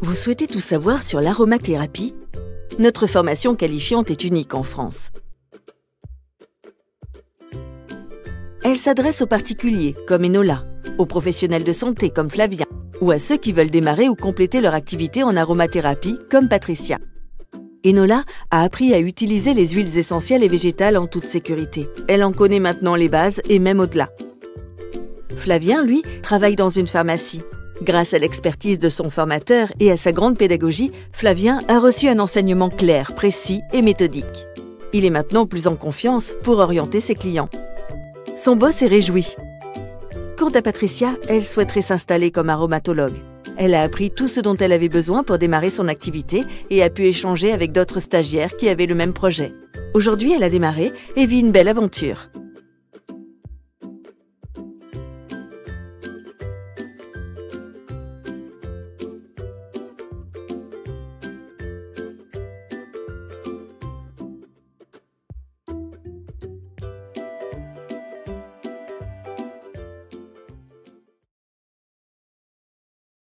Vous souhaitez tout savoir sur l'aromathérapie? Notre formation qualifiante est unique en France. Elle s'adresse aux particuliers, comme Enola, aux professionnels de santé, comme Flavien, ou à ceux qui veulent démarrer ou compléter leur activité en aromathérapie, comme Patricia. Enola a appris à utiliser les huiles essentielles et végétales en toute sécurité. Elle en connaît maintenant les bases et même au-delà. Flavien, lui, travaille dans une pharmacie. Grâce à l'expertise de son formateur et à sa grande pédagogie, Flavien a reçu un enseignement clair, précis et méthodique. Il est maintenant plus en confiance pour orienter ses clients. Son boss est réjoui. Quant à Patricia, elle souhaiterait s'installer comme aromatologue. Elle a appris tout ce dont elle avait besoin pour démarrer son activité et a pu échanger avec d'autres stagiaires qui avaient le même projet. Aujourd'hui, elle a démarré et vit une belle aventure.